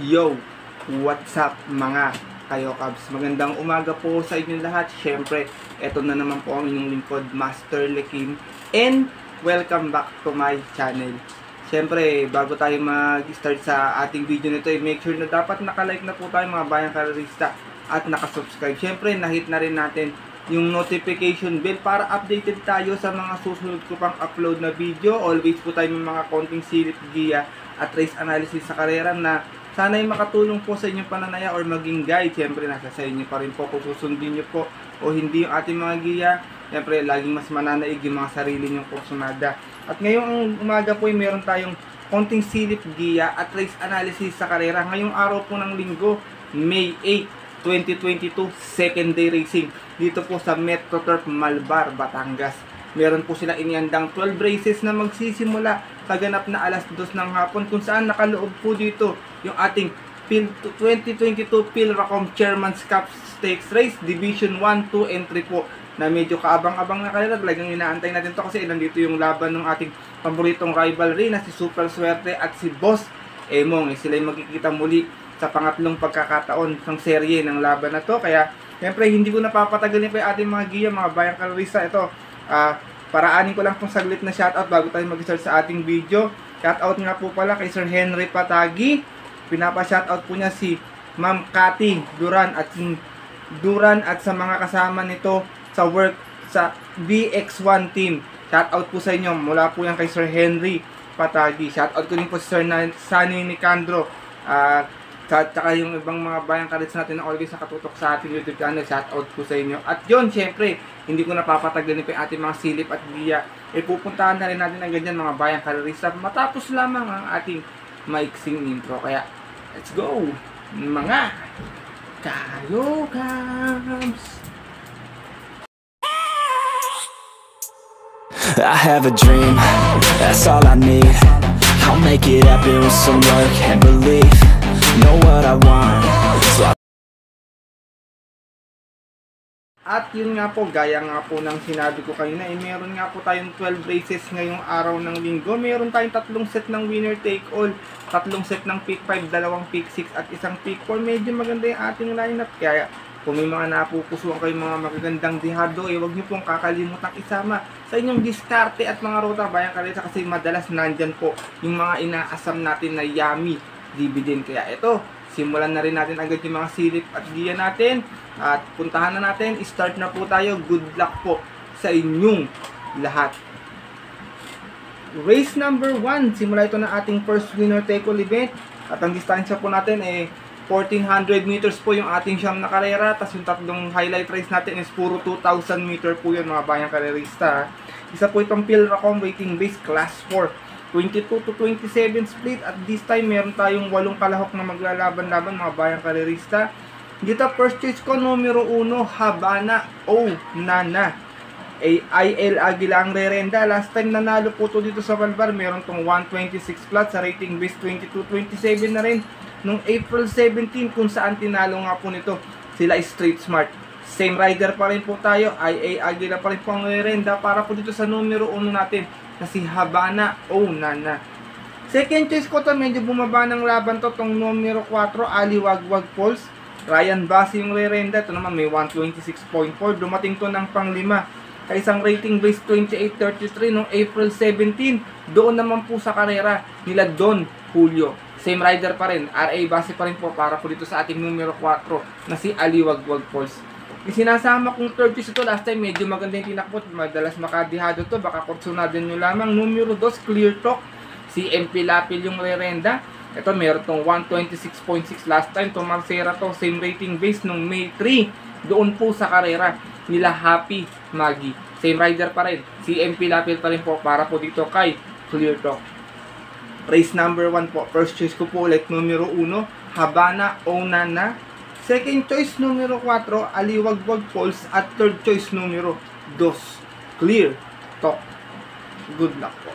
Yo! What's up mga kayo Cubs? Magandang umaga po sa inyo lahat. Siyempre, eto na naman po ang inyong lingkod, Master Lekim. And welcome back to my channel. Siyempre, bago tayo mag-start sa ating video nito, eh, make sure na dapat nakalike na po tayo mga bayang karerista at nakasubscribe. Siyempre, nahit na rin natin yung notification bell para updated tayo sa mga susunod ko pang upload na video. Always po tayo may mga konting silip giya at race analysis sa karera na sana'y makatulong po sa inyong pananaya or maging guide. Siyempre, nasa sa inyo pa rin po kung susundin nyo po o hindi yung ating mga giya. Siyempre, laging mas mananaig yung mga sarili nyong kursunada. At ngayong umaga po ay meron tayong konting silip giya at race analysis sa karera. Ngayong araw po ng linggo, May 8, 2022 second day racing dito po sa Metro Turf Malbar, Batangas. Meron po sila iniandang 12 races na magsisimula sa na alas 2 ng hapon kung saan nakaloob po dito yung ating PIL 2022 Pilracom Chairman's Cup Stakes Race Division 1, 2, and 3 po na medyo kaabang-abang na kanila. Talagang inaantay natin to kasi nandito yung laban ng ating paboritong rivalry na si Super Swerte at si Boss Emong. Eh, sila yung magkikita muli sa pangatlong pagkakataon ng serye ng laban na to. Kaya, siyempre, hindi ko napapatagalin pa yung ating mga giya, mga bayang kalorista. Ito, uh, paraanin ko lang pong saglit na shoutout bago tayo mag-start sa ating video. Shoutout nga po pala kay Sir Henry Patagi. Pinapa-shoutout po niya si Ma'am Cathy Duran at si Duran at sa mga kasama nito sa work sa VX1 team. Shoutout po sa inyo. Mula po yan kay Sir Henry Patagi. Shoutout ko din po si Sir Sunny Nicandro. Uh, at saka yung ibang mga bayang karits natin na always nakatutok sa ating YouTube channel, shout out po sa inyo. At yun, syempre, hindi ko napapatagalin pa yung ating mga silip at biya. E pupuntahan na rin natin ang ganyan mga bayang karista matapos lamang ang ating maiksing intro. Kaya, let's go! Mga Kalokams! I have a dream, that's all I need I'll make it happen with some work and belief Know what I want so I At yun nga po, gaya nga po ng sinabi ko kanina, eh, meron nga po tayong 12 races ngayong araw ng linggo. Meron tayong tatlong set ng winner take all, tatlong set ng pick 5, dalawang pick 6 at isang pick 4. Medyo maganda yung ating lineup. Kaya kung may mga napupusuan kayo mga magagandang dihado, eh wag niyo pong kakalimutan isama sa inyong diskarte at mga ruta bayan kalita kasi madalas nandyan po yung mga inaasam natin na yummy dividend. Kaya ito, simulan na rin natin agad yung mga silip at giya natin. At puntahan na natin, start na po tayo. Good luck po sa inyong lahat. Race number 1, simula ito na ating first winner take all event. At ang distansya po natin ay 1400 meters po yung ating siyam na karera. Tapos yung tatlong highlight race natin is puro 2000 meter po yun mga bayang karerista. Isa po itong Pilracom waiting base class 4. 22 to 27 split at this time meron tayong walong kalahok na maglalaban-laban mga bayang karerista. Dito first choice ko numero 1 Habana O Nana. IL Aguila ang rerenda. Last time nanalo po to dito sa Valvar. Meron tong 126 flat sa rating base 22-27 na rin. Nung April 17 kung saan tinalo nga po nito sila Street Smart. Same rider pa rin po tayo. IA Aguila pa rin po ang rerenda para po dito sa numero 1 natin na si Habana O Nana. Second choice ko to medyo bumaba ng laban to tong numero 4 Aliwagwag Pulse. Ryan Bassi yung rerenda. Ito naman may 126.4. Dumating to ng panglima sa isang rating base 28.33 noong April 17. Doon naman po sa karera nila Don Julio. Same rider pa rin. RA base pa rin po para po dito sa ating numero 4 na si Aliwagwag Pulse. Isinasama kong choice ito last time medyo maganda yung tinakbot. Madalas makadihado to. Baka kursunadan nyo lamang. Numero 2 Clear Talk. Si MP Lapil yung rerenda. Ito meron tong 126.6 last time. Itong Marcera to. Same rating base nung May 3. Doon po sa karera nila Happy Maggie. Same rider pa rin. Si MP Lapil pa rin po para po dito kay Clear Talk. Race number 1 po. First choice ko po ulit numero 1. Habana Onana. Second choice numero 4. Aliwagwag Pulse. At third choice numero 2. Clear Talk. Good luck po.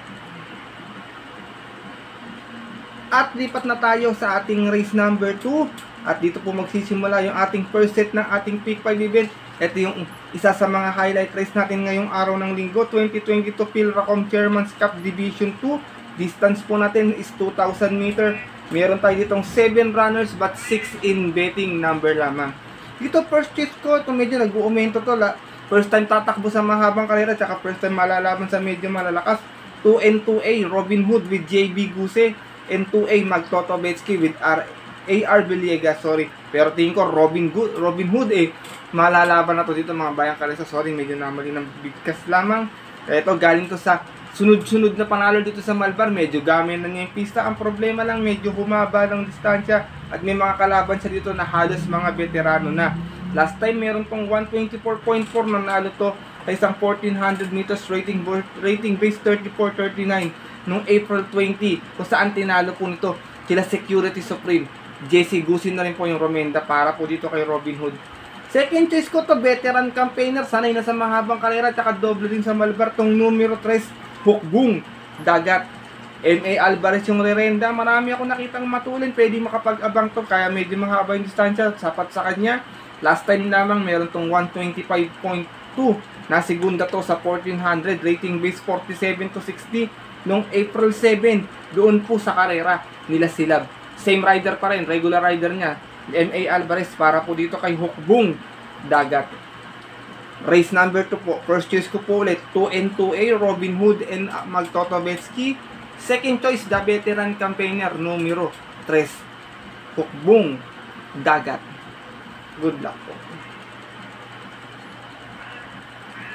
At lipat na tayo sa ating race number 2. At dito po magsisimula yung ating first set ng ating Peak 5 event. Ito yung isa sa mga highlight race natin ngayong araw ng linggo. 2022 Pilracom Chairman's Cup Division 2. Distance po natin is 2,000 meter. Meron tayo ditong 7 runners but 6 in betting number lamang. Dito first choice ko, ito medyo nag-uumento to. La. First time tatakbo sa mahabang karera, tsaka first time malalaban sa medyo malalakas. 2 and 2A, Robin Hood with JB Guse. And 2A, Magtoto Betsky with R AR Villegas, sorry. Pero tingin ko Robin Hood, Robin Hood eh. Malalaban na to dito mga bayang kalesa. Sorry, medyo namali ng bigkas lamang. Ito, galing to sa sunod-sunod na panalo dito sa Malbar. Medyo gamit na niya yung pista. Ang problema lang, medyo humaba ng distansya. At may mga kalaban siya dito na halos mga veterano na. Last time, meron pong 124.4 na nalo to sa isang 1400 meters rating, rating base 34-39 noong April 20 kung saan tinalo po nito sila Security Supreme. JC Gusin na rin po yung Romenda para po dito kay Robin Hood. Second choice ko to veteran campaigner, sanay na sa mahabang karera, tsaka doble din sa Malbar tong numero 3, Hukbong, Dagat. M.A. Alvarez yung rerenda, marami ako nakitang matulin, pwede makapag-abang to, kaya medyo mahaba yung distansya, sapat sa kanya. Last time lamang, meron tong 125.2 na segunda to sa 1400, rating base 47 to 60, noong April 7, doon po sa karera nila Silab. Same rider pa rin, regular rider niya, M.A. Alvarez para po dito kay Hukbong Dagat. Race number 2 po. First choice ko po ulit, 2 and 2A, Robin Hood and uh, Magtotobetsky. Second choice, the veteran campaigner, numero 3, Hukbong Dagat. Good luck po.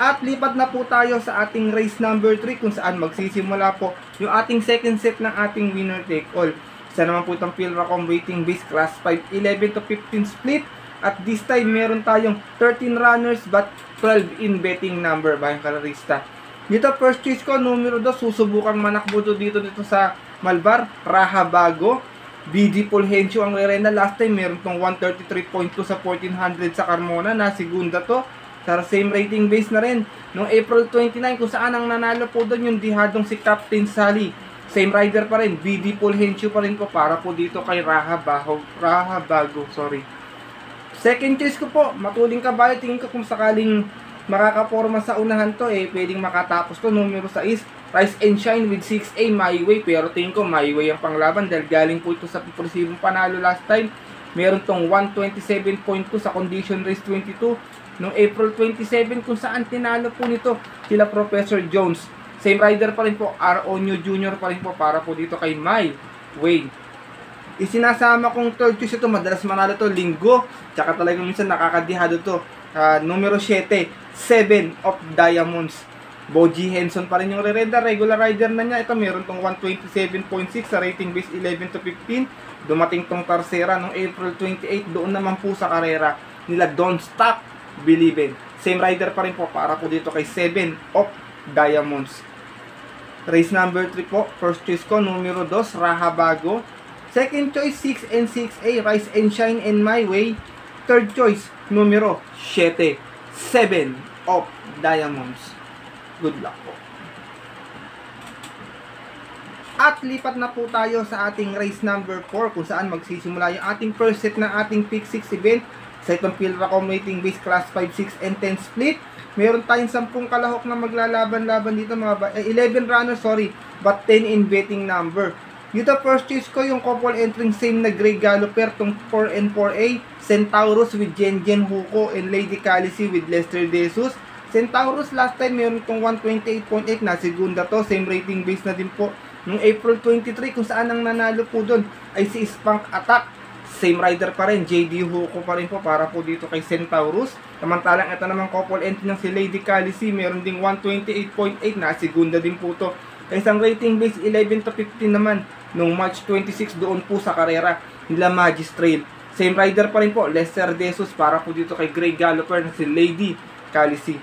At lipat na po tayo sa ating race number 3 kung saan magsisimula po yung ating second set ng ating winner take all. Isa naman po itong Pilracom waiting base class 5, 11 to 15 split. At this time meron tayong 13 runners but 12 in betting number bayang kararista. Dito first choice ko, numero 2, susubukan manakbo to dito dito sa Malbar, Raha Bago. BD Fulgencio ang rerenda last time meron tong 133.2 sa 1400 sa Carmona na segunda to. Sa same rating base na rin. Noong April 29 kung saan ang nanalo po doon yung dihadong si Captain Sally. Same rider pa rin BD Fulgencio pa rin po para po dito kay Raha Bago Raha Bago sorry second choice ko po matuling kabayo tingin ko kung sakaling makakaporma sa unahan to eh pwedeng makatapos to. Numero 6 Rise and Shine with 6A My Way. Pero tingin ko My Way ang panglaban dahil galing po ito sa impresibong panalo last time. Meron tong 127.2 sa condition race 22 noong April 27 kung saan tinalo po nito sila Professor Jones. Same rider pa rin po R.O. New Jr. pa rin po para po dito kay My Way isinasama kong third choice ito madalas manalo to linggo tsaka talagang minsan nakakadihado to Ah, numero 7 7 of Diamonds Boji Henson pa rin yung re-renda. Regular rider na niya. Ito meron tong 127.6 sa rating base 11 to 15. Dumating tong Tarsera noong April 28. Doon naman po sa karera nila Don't Stop Believin. Same rider pa rin po para po dito kay 7 of Diamonds. Race number 3 po. First choice ko, numero 2, Raha Bago. Second choice, 6 and 6A, Rise and Shine and My Way. Third choice, numero 7, 7 of Diamonds. Good luck po. At lipat na po tayo sa ating race number 4 kung saan magsisimula yung ating first set ng ating Pick 6 event sa itong Pilracom Rating Base Class 5, 6, and 10 split. Meron tayong 10 kalahok na maglalaban-laban dito mga ba- eh, 11 runners, sorry, but 10 in betting number. Dito first choice ko yung couple entering same na Grey Galloper tong 4 and 4A, Centaurus with Jen Huko and Lady Calici with Lester Jesus. Centaurus last time meron itong 128.8 na segunda to, same rating base na din po. Noong April 23 kung saan ang nanalo po doon ay si Spunk Attack. Same rider pa rin, JD Huko pa rin po para po dito kay Centaurus. Samantalang ito naman couple entry ng si Lady Calici, meron ding 128.8 na segunda din po to. Isang rating base 11 to 15 naman noong March 26 doon po sa karera nila Magistrate. Same rider pa rin po, Lester Desus para po dito kay Grey Galloper na si Lady Calici.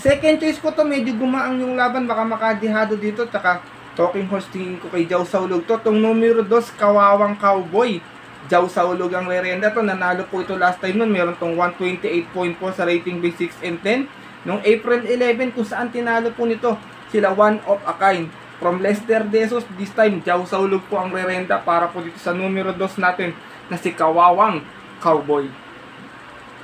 Second choice ko to, medyo gumaang yung laban, baka makadihado dito, tsaka talking horse tingin ko kay Jao Saulog to. Tong numero 2, Kawawang Cowboy. Jao Saulog ang rerenda to, nanalo po ito last time nun, meron tong 128.4 sa rating base 6 and 10. Noong April 11, kung saan tinalo po nito, sila one of a kind. From Lester Desos, this time, Jao Saulog po ang rerenda para po dito sa numero 2 natin na si Kawawang Cowboy.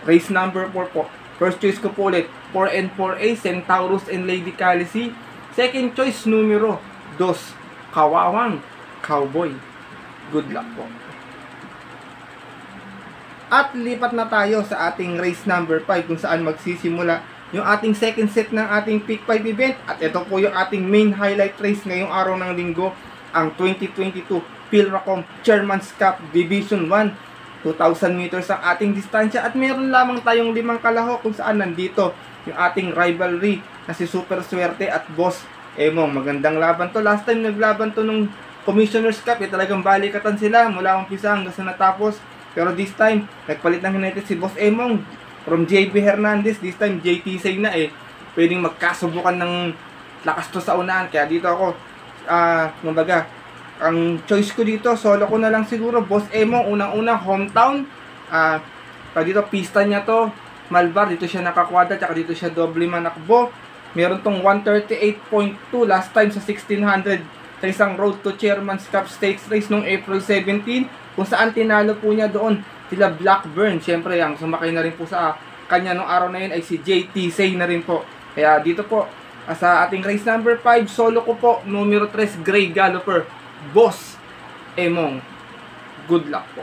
Race number 4 po. First choice ko po ulit, 4 and 4A, Centaurus and Lady Calici. Second choice, numero 2, kawawang cowboy. Good luck po. At lipat na tayo sa ating race number 5 kung saan magsisimula yung ating second set ng ating Peak 5 event. At ito po yung ating main highlight race ngayong araw ng linggo, ang 2022 Philracom Chairman's Cup Division 1. 2,000 meters ang ating distansya at meron lamang tayong limang kalaho kung saan nandito yung ating rivalry na si Super Swerte at Boss Emong. Magandang laban to. Last time naglaban to nung Commissioner's Cup, eh, talagang balikatan sila mula umpisa hanggang sa natapos. Pero this time, nagpalit ng United si Boss Emong from JB Hernandez. This time, JT Say na eh. Pwedeng magkasubukan ng lakas to sa unahan. Kaya dito ako, ah, kumbaga, ang choice ko dito, solo ko na lang siguro. Boss Emong, unang-unang hometown. Ah, pag dito, pista niya to. Malbar, dito siya nakakwadra, tsaka dito siya doble manakbo. Meron tong 138.2 last time sa 1600 sa isang Road to Chairman's Cup Stakes race noong April 17 kung saan tinalo po niya doon sila Blackburn. Siyempre, ang sumakay na rin po sa kanya noong araw na yun ay si JT Say na rin po. Kaya dito po, ah, sa ating race number 5, solo ko po, numero 3, Grey Galloper, Boss Emong. Good luck po.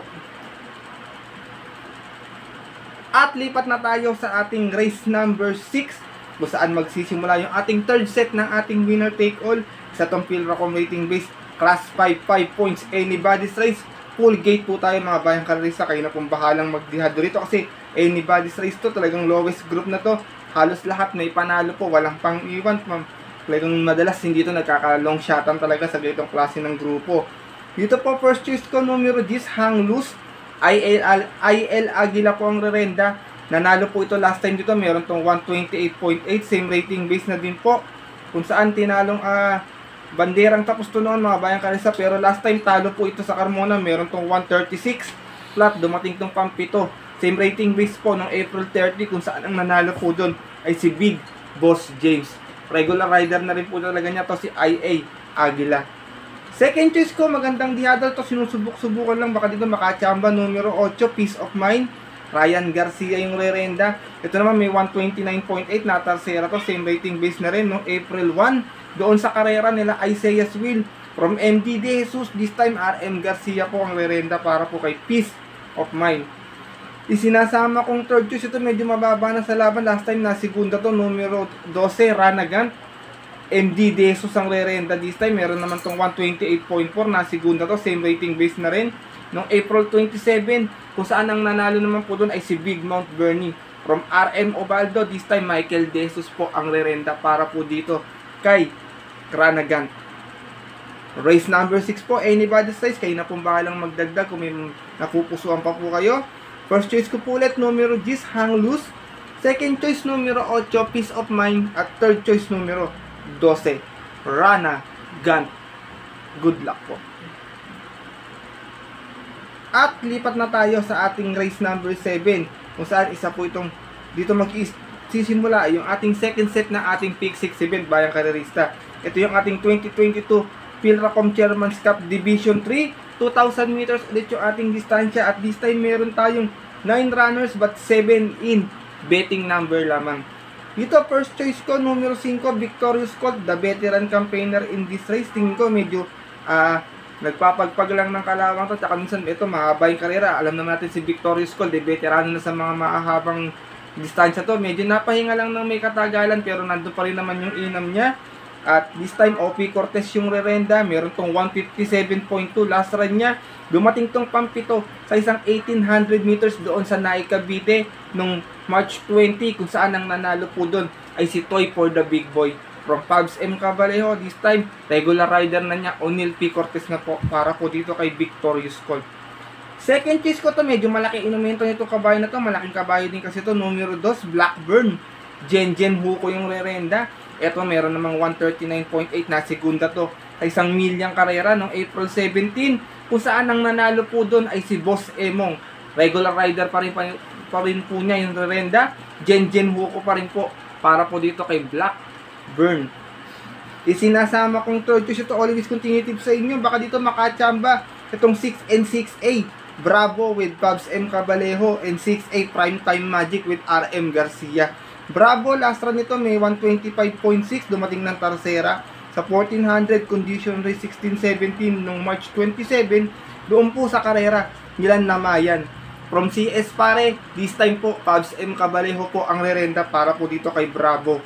At lipat na tayo sa ating race number 6 kung saan magsisimula yung ating third set ng ating winner take all sa tong Philracom rating base class 5 5 points anybody's race full gate po tayo mga bayang karerista kayo na pong bahalang magdihado rito kasi anybody's race to talagang lowest group na to. Halos lahat may panalo po walang pang iwan talagang madalas hindi to nagkaka-long shotan talaga sa ganitong klase ng grupo. Dito po first choice ko numero 10 hang loose IL, IL Aguila po ang rerenda. Nanalo po ito last time dito meron tong 128.8 same rating base na din po. Kung saan tinalong ah banderang tapos to noon mga bayang kalisa pero last time talo po ito sa Carmona. Meron tong 136 flat. Dumating tong pampito same rating base po ng April 30 kung saan ang nanalo po doon ay si Big Boss James. Regular rider na rin po talaga niya to si IA Aguila. Second choice ko magandang dihadal to. Sinusubok-subukan lang. Baka dito makachamba. Numero 8 peace of mind. Ryan Garcia yung rerenda. Ito naman may 129.8 na tarsera to. Same rating base na rin no April 1 doon sa karera nila Isaiah's Will from MD De Jesus this time RM Garcia po ang rerenda para po kay Peace of Mind. Isinasama kong third choice ito medyo mababa na sa laban. Last time na segunda to numero 12 Ranagan. MD De Jesus ang rerenda this time. Meron naman tong 128.4 na segunda to same rating base na rin. Noong April 27 kung saan ang nanalo naman po doon ay si Big Mount Bernie from RM Obaldo this time Michael De Jesus po ang rerenda para po dito kay Kranagan. Race number 6 po, anybody's size. Kayo na pong bahalang magdagdag kung may napupusuan pa po kayo. First choice ko po ulit, numero 10, hang loose. Second choice, numero 8, peace of mind. At third choice, numero 12, Rana Gant. Good luck po. At lipat na tayo sa ating race number 7 kung saan isa po itong dito mag sisimula yung ating second set na ating Peak 6 event bayang karerista. Ito yung ating 2022 Philracom Chairman's Cup Division 3. 2,000 meters ulit yung ating distansya at this time meron tayong 9 runners but 7 in betting number lamang. Dito first choice ko numero 5 Victorious Colt, the veteran campaigner in this race. Tingin ko medyo ah nagpapagpag lang ng kalawang to. Tsaka minsan ito mahaba yung karera. Alam naman natin si Victorious Colt, eh, veterano na sa mga mahahabang distansya to. Medyo napahinga lang ng may katagalan pero nandun pa rin naman yung inam niya. At this time, OP Cortez yung rerenda. Meron tong 157.2 last run niya. Dumating tong pampito sa isang 1800 meters doon sa Nai Cavite nung March 20 kung saan ang nanalo po doon ay si Toy for the Big Boy. From Pabs M. Cabalejo, this time, regular rider na niya, O'Neal P. Cortez na po para po dito kay Victorious Colt. Second choice ko to, medyo malaki inumento nito kabayo na to. Malaking kabayo din kasi to. Numero 2, Blackburn. Jen Jen Huko yung rerenda. Ito meron namang 139.8 na segunda to. Sa isang milyang karera noong April 17. Kung saan ang nanalo po doon ay si Boss Emong. Regular rider pa rin, pa, pa rin po niya yung rerenda. Jen Jen Huko pa rin po. Para po dito kay Blackburn. Isinasama kong third choice ito always continue tip sa inyo. Baka dito makachamba itong 6 and 6A. Bravo with Pabs M. Cabalejo and 6A Primetime Magic with RM Garcia. Bravo, last run nito may 125.6 dumating ng Tarsera. sa 1400 condition race 16-17 nung March 27 doon po sa karera nilang namayan. From CS pare this time po Cubs M. Cabalejo po ang rerenda para po dito kay Bravo.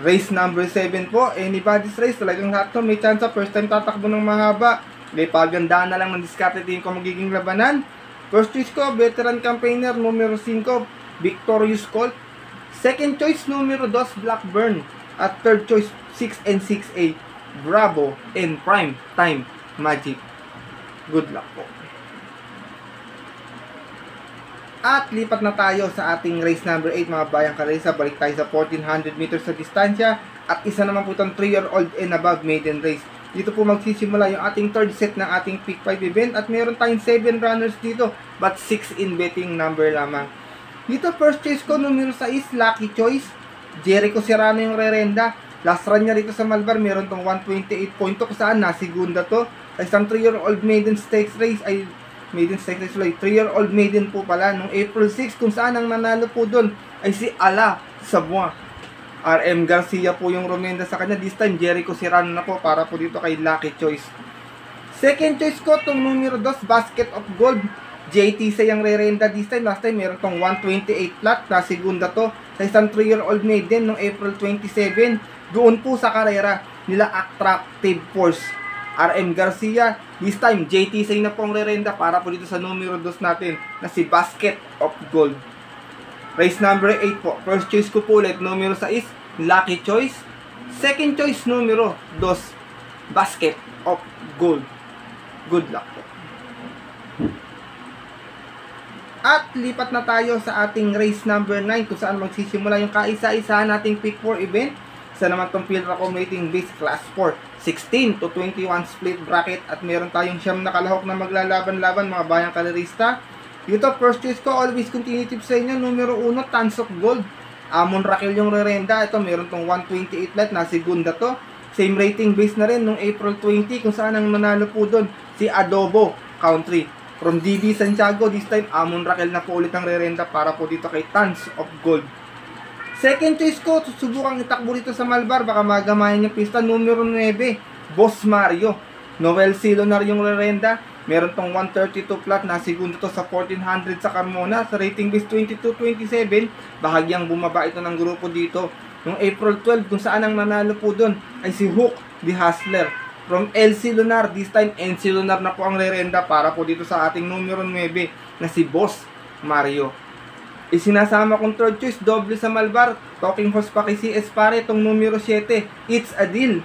Race number 7 po anybody's race talagang lahat to may chance first time tatakbo ng mahaba. May pagandaan na lang ng diskarte ko magiging labanan. First choice ko veteran campaigner numero 5 Victorious Colt second choice numero 2 Blackburn at third choice 6 and 6A Bravo and Prime Time Magic good luck po at lipat na tayo sa ating race number 8 mga bayang karesa. Balik tayo sa 1400 meters sa distansya. At isa naman po itong 3-year-old and above maiden race. Dito po magsisimula yung ating third set ng ating Peak 5 event. At meron tayong 7 runners dito. But 6 in betting number lamang. Dito first choice ko numero 6 Lucky Choice. Jericho Serrano yung rerenda. Last run niya rito sa Malbar, meron tong 128 point to kung saan nasigunda to. Sa isang 3-year-old maiden stakes race ay maiden stakes race ulit. 3-year-old maiden po pala nung April 6 kung saan ang nanalo po doon ay si Ala Sabua. RM Garcia po yung rumenda sa kanya. This time, Jericho Serrano na po para po dito kay Lucky Choice. Second choice ko, itong numero 2, Basket of Gold. JT sa yung re-renda this time. Last time, meron tong 128 flat na segunda to sa isang 3-year-old maiden noong April 27. Doon po sa karera nila Attractive Force. RM Garcia, this time JT sa na po ang re-renda para po dito sa numero 2 natin na si Basket of Gold. Race number 8 po. First choice ko po ulit, numero 6, Lucky Choice. Second choice, numero 2, Basket of Gold. Good luck po. At lipat na tayo sa ating race number 9 kung saan magsisimula yung kaisa-isahan nating pick 4 event. Isa naman tong field accommodating base class 4. 16 to 21 split bracket at meron tayong siyam na kalahok na maglalaban-laban mga bayang kalerista. Dito, first choice ko, always continue tip sa inyo. Numero 1, Tons of Gold. Amon Raquel yung rerenda. Ito, meron tong 128 flat na segunda to. Same rating base na rin nung April 20 kung saan ang manalo po doon si Adobo Country. From DB Santiago, this time Amon Raquel na po ulit ang rerenda para po dito kay Tons of Gold. Second choice ko, susubukang itakbo dito sa Malbar, baka magamayan yung pista. Numero 9, Boss Mario. Noel Silonar yung rerenda. Meron tong 132 flat na segundo to sa 1400 sa Carmona. Sa rating base 22-27, bahagyang bumaba ito ng grupo dito. Noong April 12, kung saan ang nanalo po doon ay si Hook, the Hustler. From LC Lunar, this time NC Lunar na po ang rerenda para po dito sa ating numero 9 na si Boss Mario. Isinasama kong third choice, doble sa Malbar. Talking horse pa kay si Espare, itong numero 7. It's a deal.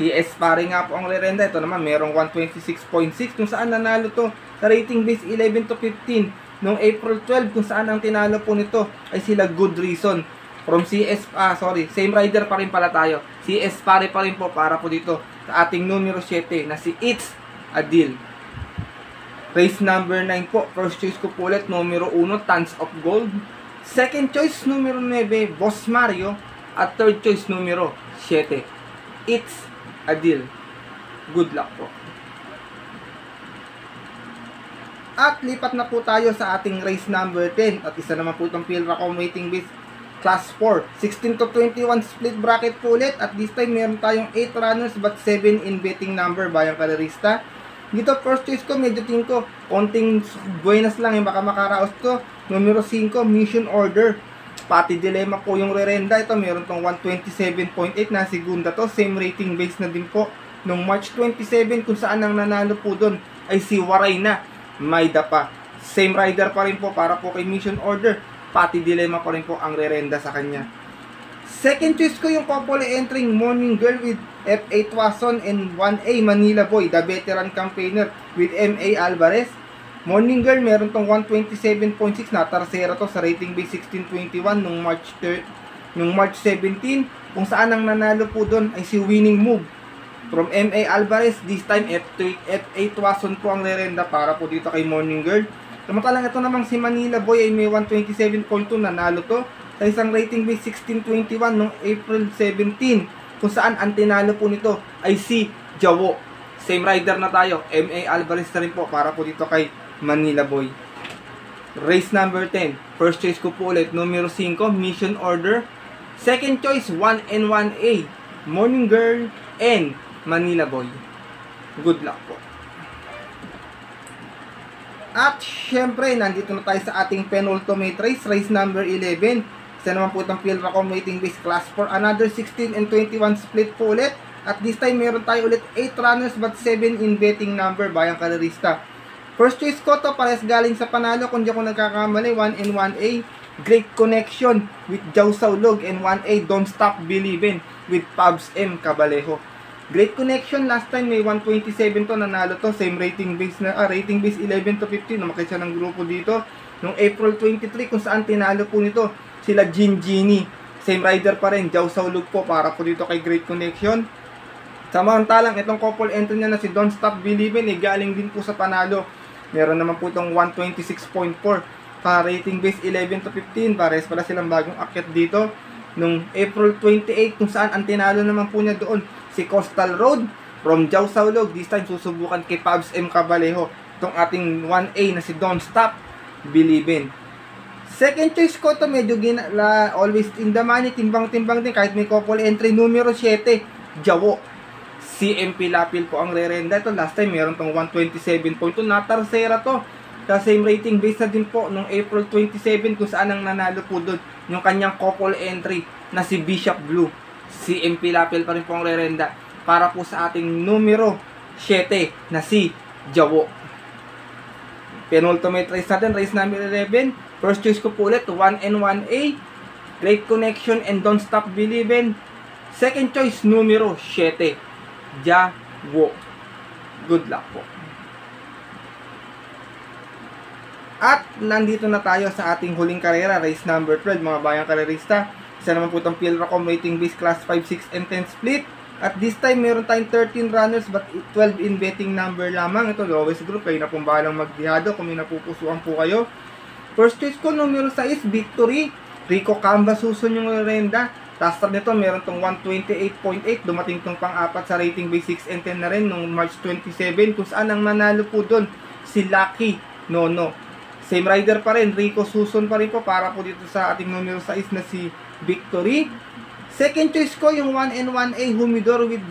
Si Espare nga po ang lerenda. Ito naman, merong 126.6 kung saan nanalo to sa rating base 11 to 15. Noong April 12 kung saan ang tinalo po nito ay sila Good Reason. From CS, ah sorry, same rider pa rin pala tayo. Si Espare pa rin po para po dito ating numero 7 na si It's a Deal. Race number 9 po. First choice ko po ulit, numero 1, Tons of Gold. Second choice, numero 9, Boss Mario. At third choice, numero 7, It's a Deal. Good luck po. At lipat na po tayo sa ating race number 10. At isa naman po itong Pilracom waiting base class 4. 16 to 21 split bracket po ulit. At this time meron tayong 8 runners but 7 in betting number bayang kalerista. Dito, first choice ko, medyo tingin ko, konting buenas lang, yung baka makaraos ko. Numero 5, mission order. Pati dilemma po yung rerenda. Ito, meron tong 127.8 na segunda to. Same rating base na din po. Nung March 27, kung saan ang nanalo po doon, ay si Waray na. Mayda pa. Same rider pa rin po para po kay mission order. Pati dilemma pa rin po ang rerenda sa kanya. Second choice ko yung popular entering Morning Girl with F8 Watson and 1A Manila Boy, the veteran campaigner with MA Alvarez. Morning Girl, meron tong 127.6 na tarsera to sa rating base 1621 nung March 3, nung March 17 kung saan ang nanalo po doon ay si Winning Move from MA Alvarez this time F8, F8 Watson po ang lerenda para po dito kay Morning Girl samantalang ito namang si Manila Boy ay may 127.2 nanalo to sa isang rating base 1621 noong April 17 kung saan ang tinalo po nito ay si Jawo. Same rider na tayo. MA Alvarez na rin po para po dito kay Manila Boy. Race number 10. First choice ko po ulit, numero 5, Mission Order. Second choice, 1 and 1A. Morning Girl. and Manila Boy. Good luck po. At syempre, nandito na tayo sa ating penultimate race, race number 11. Isa naman po itong Philracom waiting base class for another 16 and 21 split po ulit. At this time, meron tayo ulit 8 runners but 7 in betting number bayang karerista. First choice ko to, pares galing sa panalo kung di ako nagkakamali, 1 and 1A. Great Connection with Saulog and 1A Don't Stop Believin' with Pabs M. Cabalejo. Great connection last time may 127 to nanalo to. Same rating base na ah, rating base 11 to 15 lumakit siya ng grupo dito. Nung April 23 kung saan tinalo po nito sila Jin Genie. Same rider pa rin Jao Saulog po para po dito kay Great Connection. Samantalang itong couple entry niya na si Don't Stop Believin' eh galing din po sa panalo. Meron naman po itong 126.4 pa rating base 11 to 15 pares pala silang bagong akyat dito. Nung April 28 kung saan ang tinalo naman po niya doon si Coastal Road from Jao Saulog. This time susubukan kay Pabs M. Cabalejo itong ating 1A na si Don't Stop Believin'. Second choice ko to medyo ginala, always in the money, timbang-timbang din kahit may couple entry numero 7, Jawo. CMP Lapil po ang rerenda. Ito last time meron tong 127.2 na to. The same rating base na din po nung April 27 kung saan ang nanalo po doon yung kanyang couple entry na si Bishop Blue. CMP Lapel pa rin po ang rerenda para po sa ating numero 7 na si Jawo. Penultimate race natin, race number 11. First choice ko po ulit, 1 and 1A. Great Connection and Don't Stop Believin'. Second choice, numero 7. Jawo. Good luck po. At nandito na tayo sa ating huling karera, race number 12, mga bayang karerista. Isa naman po itong Philracom rating base class 5, 6, and 10 split. At this time, meron tayong 13 runners but 12 in betting number lamang. Ito, lowest group. Kayo na pong bahalang magdihado kung may napupusuan po kayo. First choice ko, numero 6, Victory. Rico Camba susun yung renda. Time nito, meron tong 128.8. Dumating tong pang-apat sa rating base 6 and 10 na rin nung March 27. Kung saan ang manalo po doon, si Lucky Nono. Same rider pa rin, Rico Susun pa rin po para po dito sa ating numero 6 na si Victory. Second choice ko yung 1 and 1A Humidor with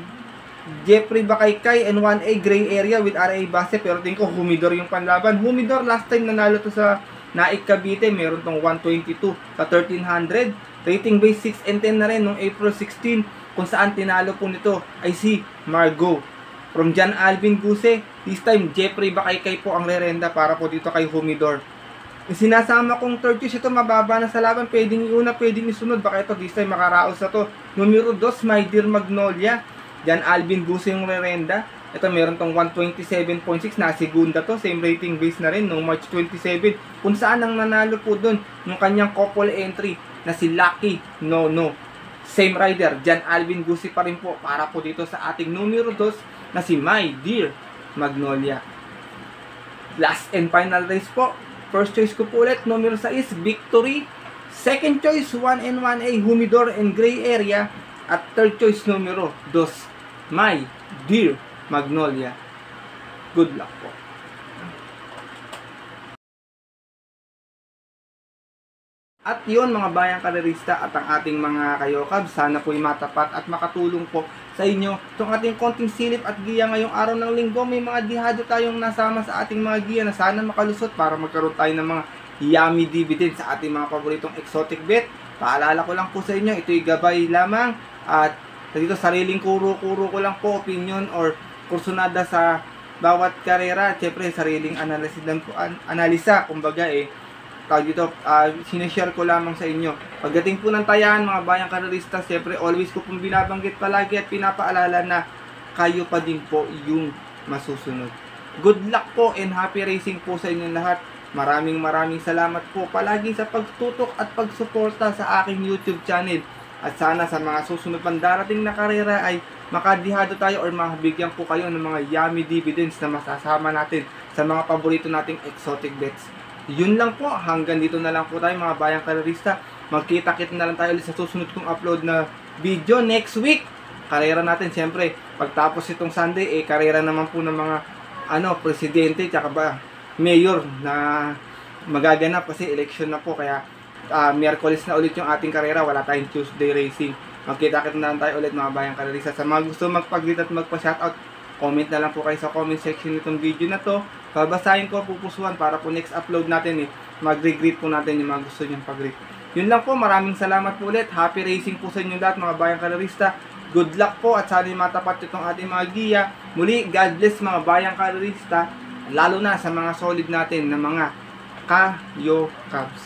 Jeffrey Bakaykay and 1A Gray Area with RA Base pero tingin ko Humidor yung panlaban. Humidor last time nanalo to sa Naik Cavite, meron tong 122 sa 1300. Rating base 6 and 10 na rin nung April 16 kung saan tinalo po nito ay si Margo. From John Alvin Guse, this time Jeffrey Bakaykay po ang rerenda para po dito kay Humidor. Yung sinasama kong third choice, ito mababa na sa laban. Pwedeng iuna, pwedeng isunod. Baka ito, this time makaraos na to. Numero 2, My Dear Magnolia. Jan Alvin Guso yung rerenda. Ito meron tong 127.6 na segunda to. Same rating base na rin noong March 27. Kung saan ang nanalo po dun yung kanyang couple entry na si Lucky No No. Same rider, Jan Alvin Gusi pa rin po para po dito sa ating numero 2 na si My Dear Magnolia. Last and final race po, First choice ko po ulit, numero 6, Victory. Second choice, 1 and 1A, Humidor and Gray Area. At third choice, numero 2, My Dear Magnolia. Good luck po. At yun mga bayang karerista at ang ating mga kayokab, sana po'y matapat at makatulong po sa inyo itong ating konting silip at giya ngayong araw ng linggo. May mga dihado tayong nasama sa ating mga giya na sana makalusot para magkaroon tayo ng mga yummy dividend sa ating mga paboritong exotic bet. Paalala ko lang po sa inyo, ito'y gabay lamang at dito sariling kuro-kuro ko lang po opinion or kursunada sa bawat karera. Siyempre, sariling analysis lang po, an- analisa, kumbaga eh dito, uh, sinishare ko lamang sa inyo. Pagdating po ng tayan, mga bayang karerista, siyempre always ko pong binabanggit palagi at pinapaalala na kayo pa din po yung masusunod. Good luck po and happy racing po sa inyong lahat. Maraming maraming salamat po palagi sa pagtutok at pagsuporta sa aking YouTube channel. At sana sa mga susunod pang darating na karera ay makadihado tayo or makabigyan po kayo ng mga yummy dividends na masasama natin sa mga paborito nating exotic bets. Yun lang po, hanggang dito na lang po tayo mga bayang karerista. Magkita-kita na lang tayo ulit sa susunod kong upload na video next week. Karera natin, siyempre, pagtapos itong Sunday, eh, karera naman po ng mga, ano, presidente, tsaka ba, mayor na magaganap kasi election na po. Kaya, uh, Miyerkules na ulit yung ating karera, wala tayong Tuesday racing. Magkita-kita na lang tayo ulit mga bayang karerista. Sa mga gusto magpag-greet at magpa-shoutout, comment na lang po kayo sa comment section nitong video na to. Babasahin ko pupusuan para po next upload natin eh, mag-regret po natin yung mga gusto nyo pag-read. Yun lang po, maraming salamat po ulit. Happy racing po sa inyo lahat mga bayang kalorista. Good luck po at sana matapat itong ating mga giya. Muli, God bless mga bayang kalorista, lalo na sa mga solid natin na mga Kayo Cubs.